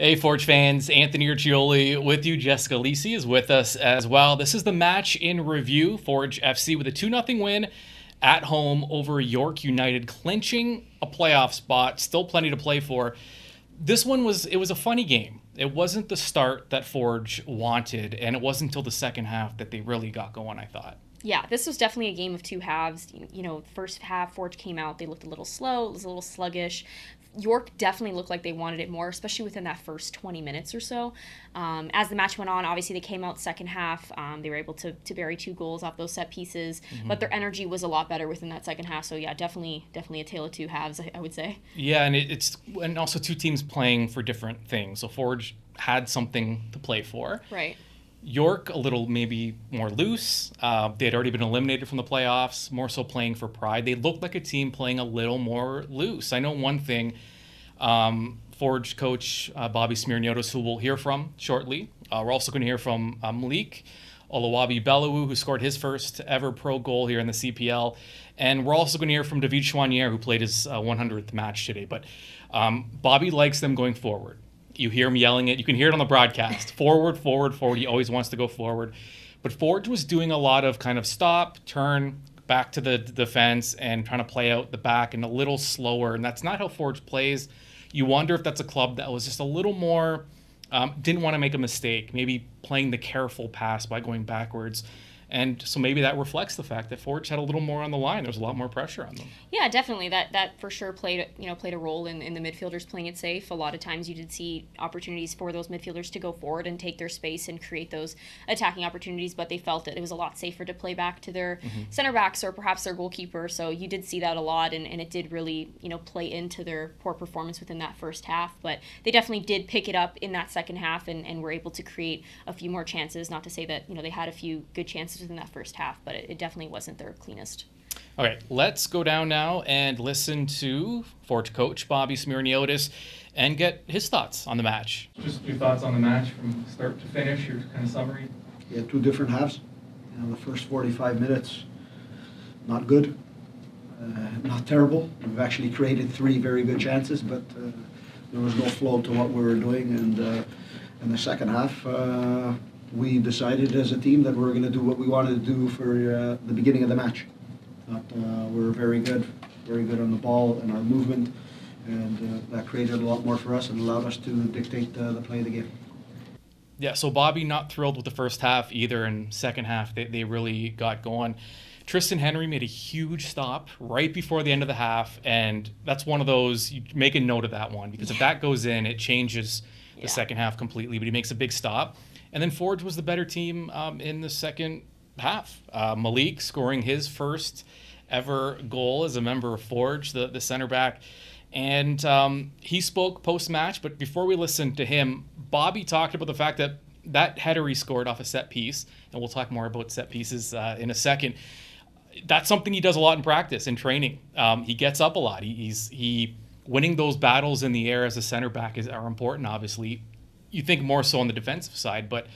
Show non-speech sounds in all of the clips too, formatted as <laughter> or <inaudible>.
Hey, Forge fans, Anthony Urciuoli with you. Jessica Lisi is with us as well. This is the match in review. Forge FC with a 2 0 win at home over York United, clinching a playoff spot. Still plenty to play for. This one was it was a funny game. It wasn't the start that Forge wanted, and it wasn't until the second half that they really got going, I thought. Yeah, this was definitely a game of two halves. You know, first half, Forge came out, they looked a little slow, it was a little sluggish. York definitely looked like they wanted it more, especially within that first 20 minutes or so. Um, as the match went on, obviously they came out second half. Um, they were able to, to bury two goals off those set pieces, mm-hmm. but their energy was a lot better within that second half. So yeah, definitely, definitely a tale of two halves, I, I would say. Yeah, and it, it's and also two teams playing for different things. So Forge had something to play for. Right. York a little maybe more loose. Uh, they had already been eliminated from the playoffs, more so playing for pride. They looked like a team playing a little more loose. I know one thing. Um, Forge coach uh, Bobby Smyrniotis, who we'll hear from shortly. Uh, we're also going to hear from uh, Malik Owolabi-Belewu, who scored his first ever pro goal here in the CPL. And we're also going to hear from David Choinière, who played his 100th uh, match today. But um, Bobby likes them going forward. You hear him yelling it. You can hear it on the broadcast. <laughs> forward, forward, forward. He always wants to go forward. But Forge was doing a lot of kind of stop, turn, back to the defense, and trying to play out the back and a little slower. And that's not how Forge plays. You wonder if that's a club that was just a little more, um, didn't want to make a mistake, maybe playing the careful pass by going backwards. And so maybe that reflects the fact that Forge had a little more on the line. There was a lot more pressure on them. Yeah, definitely. That that for sure played you know played a role in, in the midfielders playing it safe. A lot of times you did see opportunities for those midfielders to go forward and take their space and create those attacking opportunities, but they felt that it was a lot safer to play back to their mm-hmm. center backs or perhaps their goalkeeper. So you did see that a lot, and, and it did really you know play into their poor performance within that first half. But they definitely did pick it up in that second half and, and were able to create a few more chances. Not to say that you know they had a few good chances chances in that first half, but it, it definitely wasn't their cleanest. All right, let's go down now and listen to Forge coach Bobby Smyrniotis and get his thoughts on the match. Just your thoughts on the match from start to finish, your kind of summary. Yeah, two different halves. You know, the first 45 minutes, not good, uh, not terrible. We've actually created three very good chances, but uh, there was no flow to what we were doing. And uh, in the second half, uh, we decided as a team that we are going to do what we wanted to do for uh, the beginning of the match. Thought uh, we were very good, very good on the ball and our movement, and uh, that created a lot more for us and allowed us to dictate the play of the game. Yeah, so Bobby not thrilled with the first half either, and second half they, they really got going. Triston Henry made a huge stop right before the end of the half, and that's one of those you make a note of that one because if that goes in, it changes the yeah. second half completely. But he makes a big stop, and then Forge was the better team um, in the second half. Uh, Malik scoring his first ever goal as a member of Forge, the, the center back. And um, he spoke post match, but before we listen to him, Bobby talked about the fact that that header he scored off a set piece, and we'll talk more about set pieces uh, in a second. That's something he does a lot in practice in training. Um, he gets up a lot. He, he's he winning those battles in the air as a center back is are important, obviously you think more so on the defensive side, but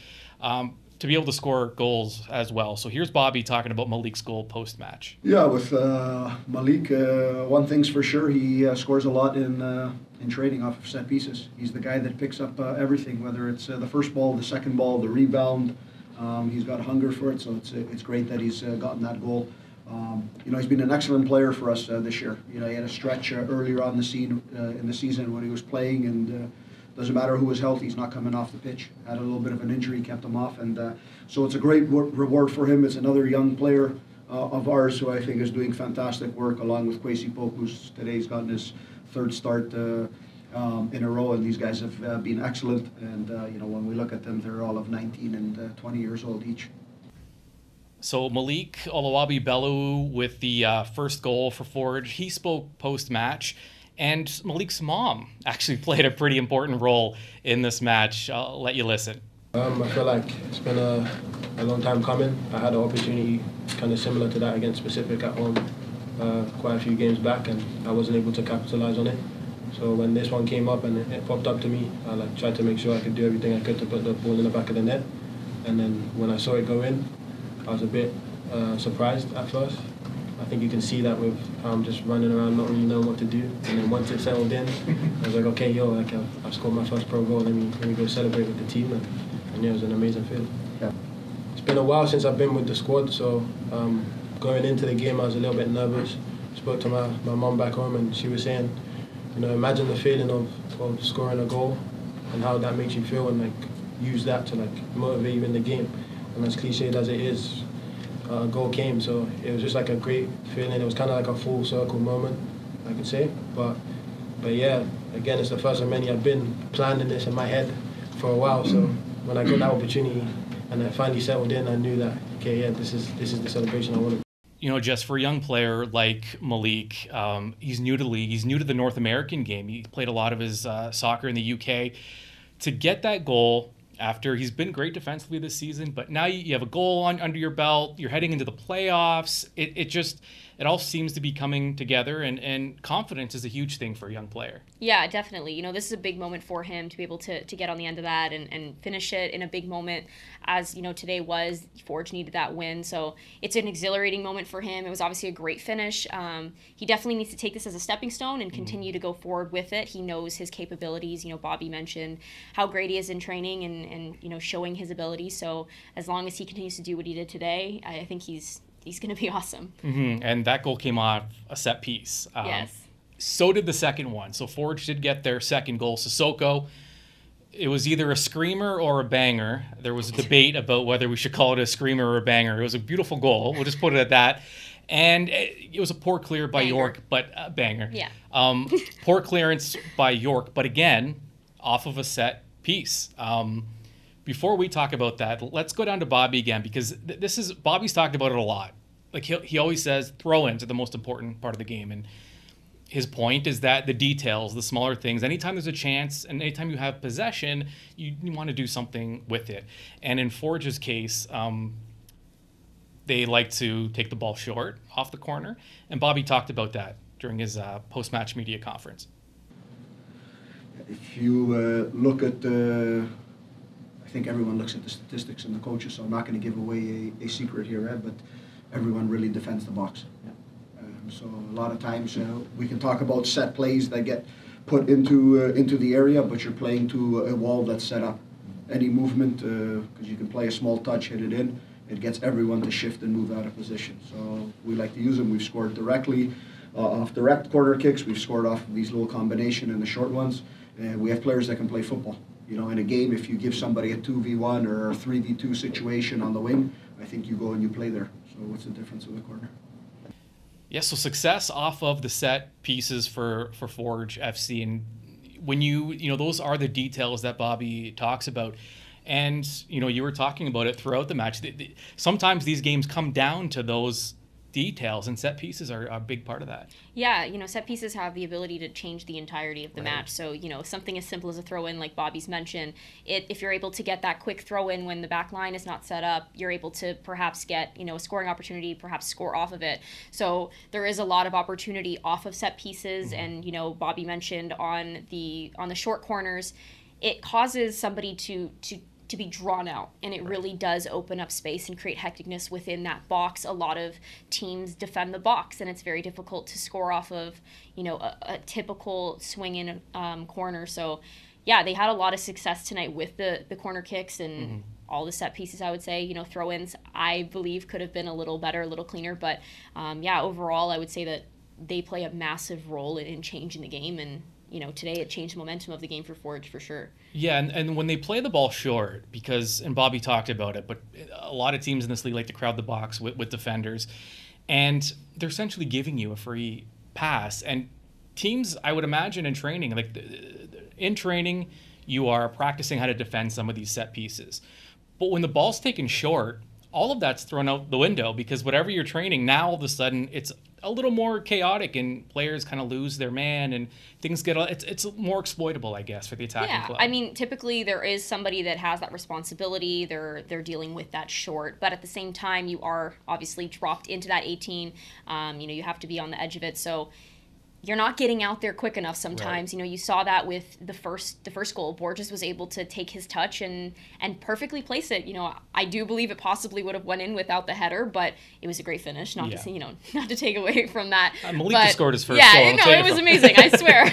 um, to be able to score goals as well. So here's Bobby talking about Malik's goal post match. Yeah, with uh, Malik, uh, one thing's for sure, he uh, scores a lot in uh, in training off of set pieces. He's the guy that picks up uh, everything, whether it's uh, the first ball, the second ball, the rebound. Um, he's got hunger for it, so it's it's great that he's gotten that goal. Um, you know, he's been an excellent player for us this year. You know, he had a stretch earlier on the scene in the season when he was playing and doesn't matter who was healthy, he's not coming off the pitch. Had a little bit of an injury, kept him off, and uh, so it's a great reward for him. It's another young player uh, of ours who I think is doing fantastic work, along with Kwasi Poku, who's today's gotten his third start uh, um, in a row, and these guys have uh, been excellent. And uh, you know, when we look at them, they're all of 19 and uh, 20 years old each. So Malik Owolabi-Belewu with the first goal for Forge, he spoke post match. And Malik's mom actually <laughs> played a pretty important role in this match. I'll let you listen. Um, I feel like it's been a, a long time coming. I had an opportunity kind of similar to that against Pacific at home uh, quite a few games back, and I wasn't able to capitalize on it. So when this one came up and it, it, popped up to me, I like tried to make sure I could do everything I could to put the ball in the back of the net. And then when I saw it go in, I was a bit uh, surprised at first. I think you can see that with um, just running around, not really knowing what to do. And then once it settled in, I was like, okay, yo, like I've, I've scored my first pro goal. Let me let me go celebrate with the team, and, and yeah, it was an amazing feeling. Yeah. It's been a while since I've been with the squad, so um, going into the game, I was a little bit nervous. Spoke to my, my mom back home, and she was saying, you know, imagine the feeling of, of scoring a goal and how that makes you feel, and like use that to like motivate you in the game. And as cliched as it is, uh, goal came. So it was just like a great feeling. It was kind of like a full circle moment, I could say. But but yeah, again, it's the first of many. I've been planning this in my head for a while. So when I got that opportunity and I finally settled in, I knew that okay, yeah, this is this is the celebration I wanted. You know, just for a young player like Malik, um, he's new to the league. He's new to the North American game. He played a lot of his uh, soccer in the UK. To get that goal after he's been great defensively this season, but now you, have a goal on under your belt. You're heading into the playoffs. It, it just it all seems to be coming together and, and confidence is a huge thing for a young player. Yeah, definitely. You know, this is a big moment for him to be able to, to get on the end of that and, and finish it in a big moment as, you know, today was. Forge needed that win. So it's an exhilarating moment for him. It was obviously a great finish. Um, he definitely needs to take this as a stepping stone and continue mm-hmm. to go forward with it. He knows his capabilities. You know, Bobby mentioned how great he is in training and, and you know, showing his ability. So as long as he continues to do what he did today, I think he's he's going to be <laughs> awesome. Mm-hmm. And that goal came off a set piece. Um, yes. So did the second one. So Forge did get their second goal. Sissoko, it was either a screamer or a banger. There was a debate about whether we should call it a screamer or a banger. It was a beautiful goal. We'll just put it at that. And it was a poor clear by banger. York, but a banger. Yeah. Um, poor clearance by York, but again, off of a set piece. Um, before we talk about that, let's go down to Bobby again because th- this is Bobby's talked about it a lot. Like he he always says, throw-ins are the most important part of the game, and his point is that the details, the smaller things, anytime there's a chance and anytime you have possession, you, you want to do something with it. And in Forge's case, um, they like to take the ball short off the corner, and Bobby talked about that during his uh, post-match media conference. If you uh, look at the think everyone looks at the statistics and the coaches, so I'm not going to give away a, a secret here, Ed, but everyone really defends the box. Yeah. Um, so a lot of times uh, we can talk about set plays that get put into uh, into the area, but you're playing to a wall that's set up. Any movement, because uh, you can play a small touch, hit it in, it gets everyone to shift and move out of position. So we like to use them. We've scored directly uh, off direct corner kicks. We've scored off these little combination and the short ones. And we have players that can play football. You know, in a game, if you give somebody a 2v1 or a 3v2 situation on the wing, I think you go and you play there. So what's the difference in the corner? Yeah, so success off of the set pieces for, for Forge FC. And when you, you know, those are the details that Bobby talks about. And, you know, you were talking about it throughout the match. Sometimes these games come down to those details and set pieces are a big part of that. Yeah, you know, set pieces have the ability to change the entirety of the right. match. So, you know, something as simple as a throw in, like Bobby's mentioned, it, if you're able to get that quick throw in when the back line is not set up, you're able to perhaps get, you know, a scoring opportunity, perhaps score off of it. So there is a lot of opportunity off of set pieces. Mm-hmm. And, you know, Bobby mentioned on the on the short corners, it causes somebody to to to be drawn out and it really does open up space and create hecticness within that box. A lot of teams defend the box and it's very difficult to score off of you know a, a typical swing in um, corner. So yeah they had a lot of success tonight with the the corner kicks and mm-hmm. all the set pieces i would say. You know throw-ins i believe could have been a little better a little cleaner but um, yeah overall i would say that they play a massive role in, in changing the game and you know, today it changed the momentum of the game for Forge for sure. Yeah, and, and when they play the ball short, because, and Bobby talked about it, but a lot of teams in this league like to crowd the box with, with defenders, and they're essentially giving you a free pass. And teams, I would imagine in training, like in training, you are practicing how to defend some of these set pieces. But when the ball's taken short, all of that's thrown out the window because whatever you're training now all of a sudden it's a little more chaotic and players kind of lose their man and things get it's it's more exploitable I guess for the attacking yeah, club. I mean typically there is somebody that has that responsibility they're they're dealing with that short but at the same time you are obviously dropped into that 18 um, you know you have to be on the edge of it so you're not getting out there quick enough sometimes. Right. You know, you saw that with the first the first goal. Borges was able to take his touch and and perfectly place it. You know, I do believe it possibly would have went in without the header, but it was a great finish. Not Yeah. to say, you know, <laughs> not to take away from that. Uh, Malika but- scored his first yeah, goal, I'll no, it was from- amazing. I swear.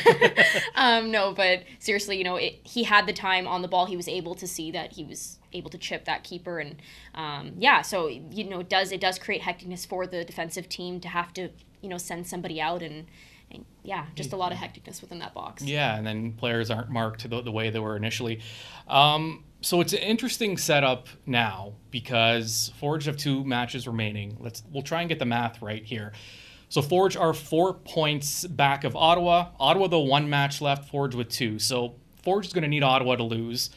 <laughs> <laughs> um, no, but seriously, you know, it, he had the time on the ball. He was able to see that he was able to chip that keeper, and um, yeah, so you know, it does it does create hecticness for the defensive team to have to you know send somebody out and. And yeah, just a lot of hecticness within that box. Yeah, and then players aren't marked the, the way they were initially. Um, so it's an interesting setup now because Forge have two matches remaining. Let's we'll try and get the math right here. So Forge are four points back of Ottawa. Ottawa the one match left. Forge with two. So Forge is going to need Ottawa to lose.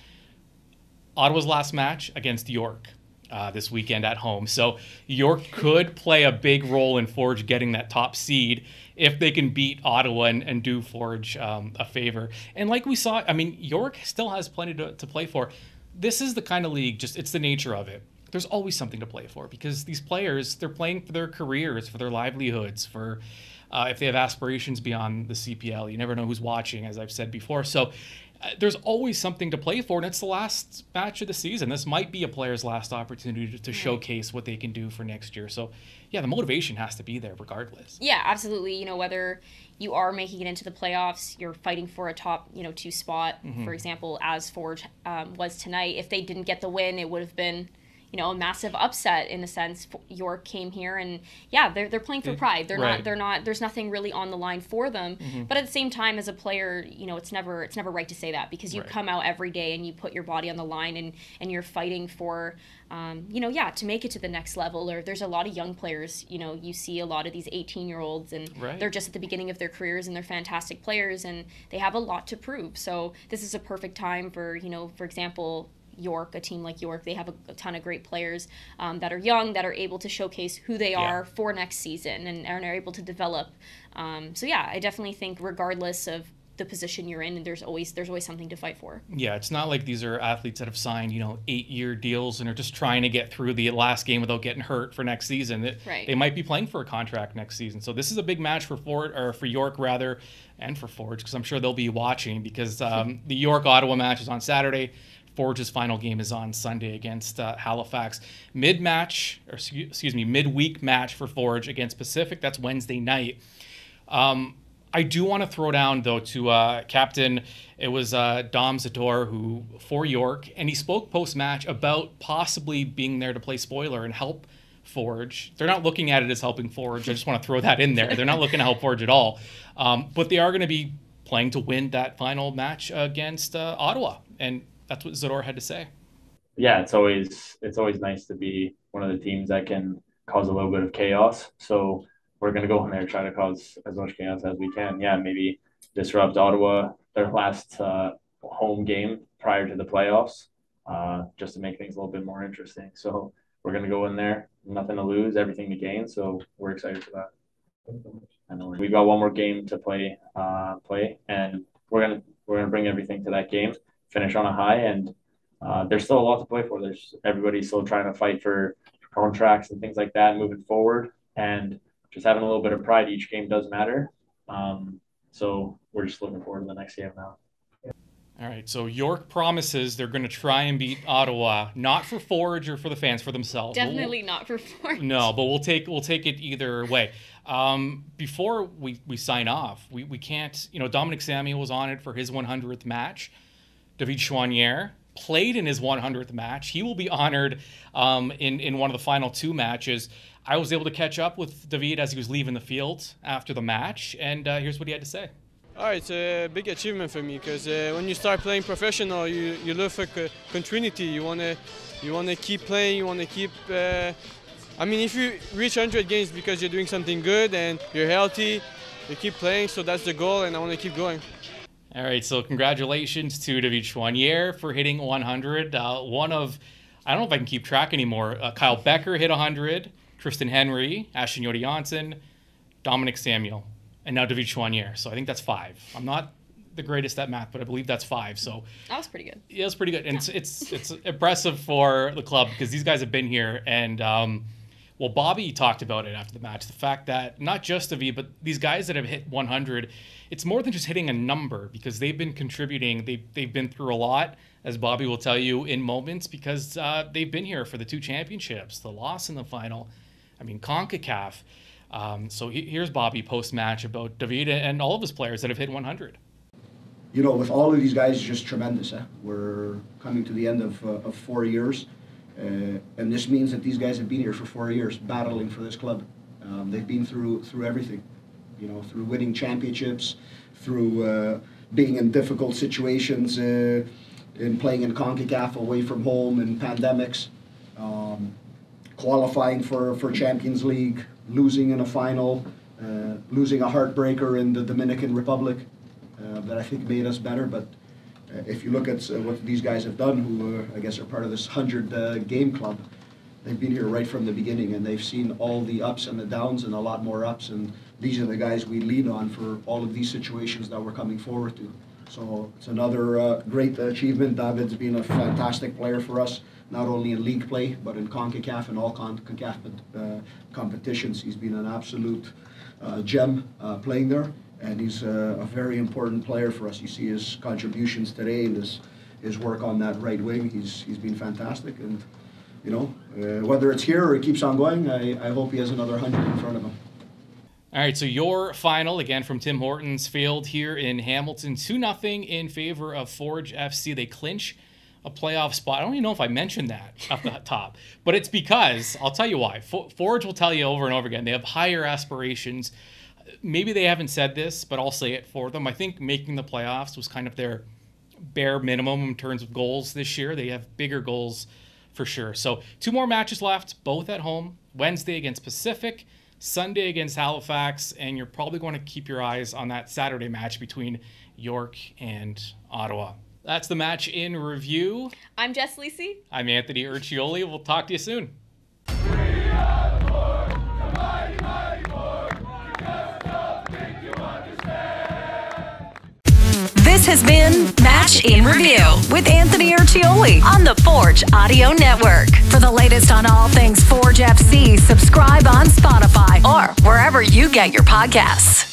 Ottawa's last match against York uh, this weekend at home. So York could play a big role in Forge getting that top seed if they can beat Ottawa and, and do Forge um, a favor. And like we saw, I mean, York still has plenty to, to play for. This is the kind of league, just it's the nature of it. There's always something to play for because these players, they're playing for their careers, for their livelihoods, for uh, if they have aspirations beyond the CPL. You never know who's watching, as I've said before. So there's always something to play for, and it's the last match of the season. This might be a player's last opportunity to, to showcase what they can do for next year. So, yeah, the motivation has to be there regardless. Yeah, absolutely. You know, whether you are making it into the playoffs, you're fighting for a top, you know, two spot. For example, as Forge um, was tonight, if they didn't get the win, it would have been, you know, a massive upset in a sense. York came here and yeah, they're they're playing for pride. They're right. not they're not. There's nothing really on the line for them. But at the same time, as a player, you know, it's never it's never right to say that because you Right. come out every day and you put your body on the line and and you're fighting for. Um, you know, yeah, to make it to the next level, or there's a lot of young players. You know, you see a lot of these 18 year olds, and Right. they're just at the beginning of their careers, and they're fantastic players, and they have a lot to prove. So this is a perfect time for, you know, for example, York, a team like York, they have a, a ton of great players um, that are young that are able to showcase who they Yeah. are for next season and, and are able to develop. Um, so yeah, I definitely think regardless of the position you're in, there's always there's always something to fight for. Yeah, it's not like these are athletes that have signed, you know, eight year deals and are just trying to get through the last game without getting hurt for next season. It- Right. They might be playing for a contract next season. So this is a big match for Ford or for York rather, and for Forge because I'm sure they'll be watching because <laughs> um, the York Ottawa match is on Saturday. Forge's final game is on Sunday against uh, Halifax. Mid match, or excuse me, midweek match for Forge against Pacific. That's Wednesday night. Um, I do want to throw down though to uh, Captain. It was uh, Dom Zator who for York, and he spoke post match about possibly being there to play spoiler and help Forge. They're not looking at it as helping Forge. I just want to throw that in there. They're not looking to help Forge at all, um, but they are going to be playing to win that final match against uh, Ottawa, and that's what Zator had to say. yeah, it's always it's always nice to be one of the teams that can cause a little bit of chaos. So we're gonna go in there try to cause as much chaos as we can. Yeah, maybe disrupt Ottawa their last uh, home game prior to the playoffs, uh, just to make things a little bit more interesting. So we're gonna go in there, nothing to lose, everything to gain. So we're excited for that. Know we've got one more game to play, uh, play, and we're gonna we're gonna bring everything to that game, finish on a high, and uh, there's still a lot to play for. There's everybody's still trying to fight for contracts and things like that moving forward, and just having a little bit of pride. Each game does matter. Um, so we're just looking forward to the next game now. All right, so York promises they're going to try and beat Ottawa, not for Forge or for the fans, for themselves. We'll- Definitely not for Forge. No, but we'll take we'll take it either way. Um, before we, we sign off, we, we can't. You know, Dominic Samuel was on it for his 100th match. David Choiniere played in his 100th match. He will be honored um, in in one of the final two matches. I was able to catch up with David as he was leaving the field after the match, and uh, here's what he had to say. Oh, it's a big achievement for me because uh, when you start playing professional, you, you look for co- continuity. You wanna you wanna keep playing. You wanna keep. Uh, I mean, if you reach 100 games because you're doing something good and you're healthy, you keep playing. So that's the goal, and I want to keep going. All right, so congratulations to David Choiniere for hitting 100. Uh, one of, I don't know if I can keep track anymore. Uh, Kyle Bekker hit 100, Triston Henry, Achinioti-Jönsson, Dominic Samuel, and now David Choiniere. So I think that's five. I'm not the greatest at math, but I believe that's five. So That was pretty good. yeah, it's pretty good, and it's it's, it's impressive for the club because these guys have been here and um, Well, Bobby talked about it after the match. The fact that not just Avi, but these guys that have hit 100, it's more than just hitting a number because they've been contributing. They, they've been through a lot, as Bobby will tell you in moments, because uh, they've been here for the two championships, the loss in the final. I mean, CONCACAF. Um, so he, here's Bobby post match about David and all of his players that have hit 100. You know, with all of these guys, just tremendous. Eh? We're coming to the end of, uh, of four years. Uh, and this means that these guys have been here for four years, battling for this club. Um, they've been through through everything, you know, through winning championships, through uh, being in difficult situations, uh, in playing in Concacaf away from home in pandemics, um, qualifying for for Champions League, losing in a final, uh, losing a heartbreaker in the Dominican Republic, uh, that I think made us better, but if you look at uh, what these guys have done, who uh, I guess are part of this 100 game club, they've been here right from the beginning and they've seen all the ups and the downs and a lot more ups. And these are the guys we lean on for all of these situations that we're coming forward to. So it's another uh, great achievement. David's been a fantastic player for us, not only in league play, but in CONCACAF and all CONCACAF uh, competitions. He's been an absolute uh, gem playing there and he's a, a, very important player for us. You see his contributions today and his his work on that right wing. He's he's been fantastic, and you know uh, whether it's here or it keeps on going, I, I hope he has another hundred in front of him. All right, so your final again from Tim Hortons field here in Hamilton, two nothing in favor of Forge FC. They clinch a playoff spot. I don't even know if I mentioned that up the <laughs> top, but it's because I'll tell you why. Forge will tell you over and over again. They have higher aspirations maybe they haven't said this, but I'll say it for them. I think making the playoffs was kind of their bare minimum in terms of goals this year. They have bigger goals for sure. So, two more matches left, both at home. Wednesday against Pacific, Sunday against Halifax, and you're probably going to keep your eyes on that Saturday match between York and Ottawa. That's the match in review. I'm Jess Lisi. I'm Anthony Urciuoli. We'll talk to you soon. Has been Match in Review with Anthony Urciuoli on the Forge Audio Network. For the latest on all things Forge FC, subscribe on Spotify or wherever you get your podcasts.